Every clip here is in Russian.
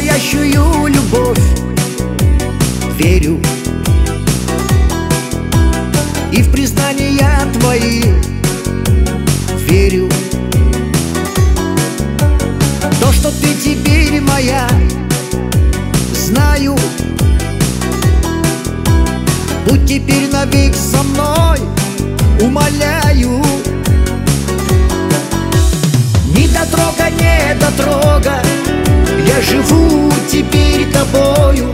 настоящую любовь. Верю. И в признания твои. Верю. То, что ты теперь моя, знаю. Будь теперь навек со мной, умоляю. Не дотрога, не дотрога. Я живу теперь тобою.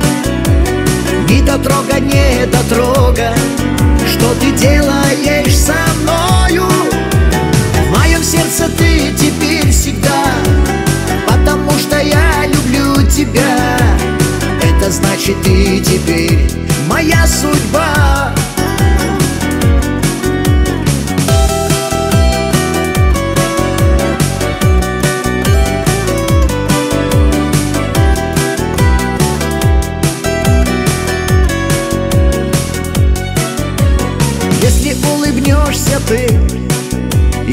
Не дотрога, не дотрога Что ты делаешь со мною? В моем сердце ты теперь всегда. Потому что я люблю тебя. Это значит ты теперь моя судьба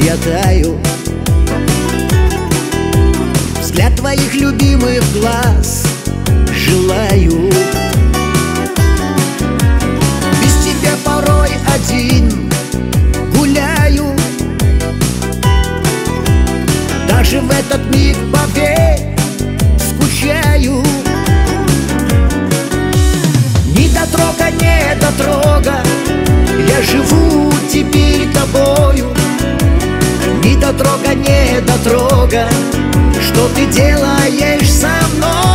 я таю Взгляд твоих любимых глаз желаю дотрога Что ты делаешь со мною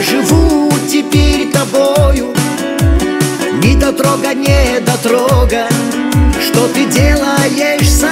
Я живу теперь тобою. Не дотрога, не дотрога Что ты делаешь со